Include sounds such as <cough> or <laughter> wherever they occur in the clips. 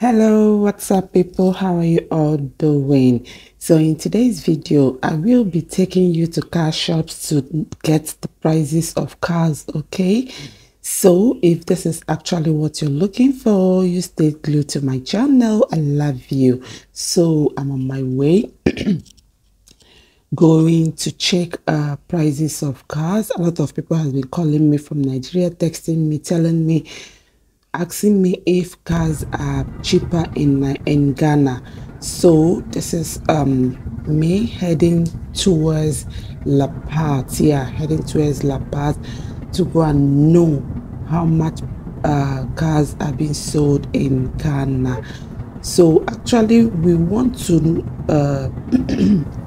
hello what's up people? How are you all doing? So in today's video i will be taking you to car shops to get the prices of cars okay? So if this is actually what you're looking for you stay glued to my channel. I love you. So i'm on my way <clears throat> going to check uh prices of cars. A lot of people have been calling me from nigeria texting me telling me asking me if cars are cheaper in in Ghana. So this is um me heading towards La Paz. Yeah, heading towards La Paz to go and know how much uh, cars are being sold in Ghana. So actually, we want to. Uh, <clears throat>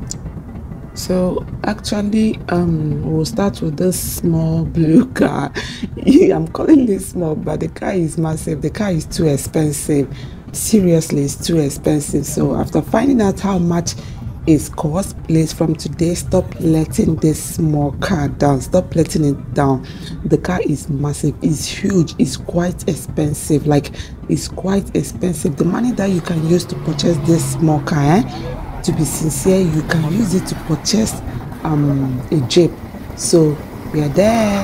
So actually, um, we'll start with this small blue <laughs> car. <laughs> I'm calling this small, but the car is massive. The car is too expensive. Seriously, it's too expensive. So after finding out how much is cost, please from today stop letting this small car down. Stop letting it down. The car is massive. It's huge. It's quite expensive. Like it's quite expensive. The money that you can use to purchase this small car. Eh? To be sincere you can use it to purchase um, a jeep so we are there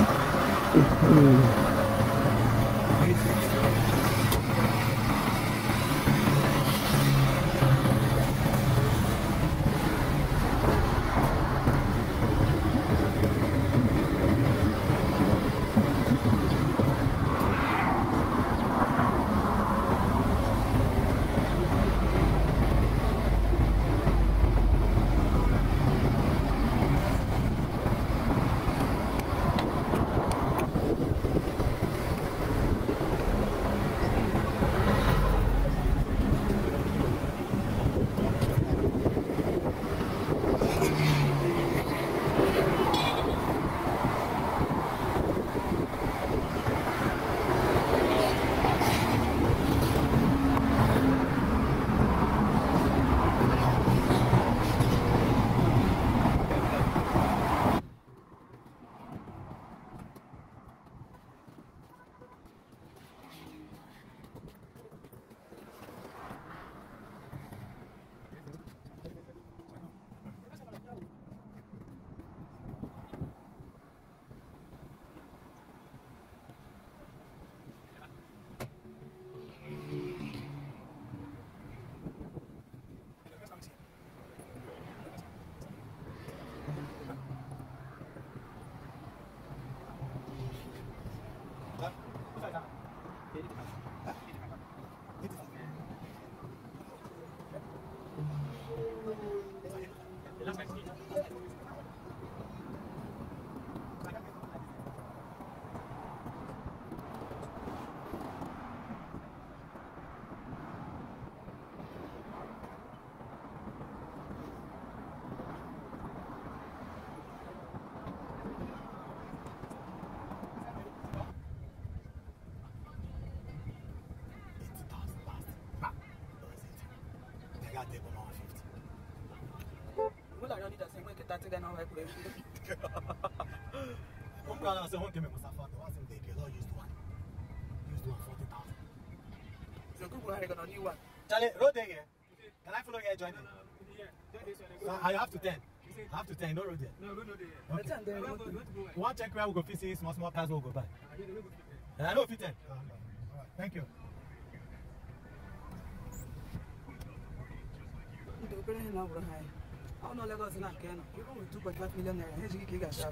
started and all that place. One brother said one came in Musafa, the one said they can used one. Used one forty thousand. So good one, gonna new one. Charlie, road there here. Can I follow you join me? So I have to ten. I have to ten, no road there. No, no, there. Okay. One check where we go fit small small cars will go. And I know fit ten. Thank you. dị obere ihe na ọgbụrụ ha ya? Ọnụ Lagos na nke nọ. Ịgbanwe 2.5 million naira ha ejighị ka ị ga-achọ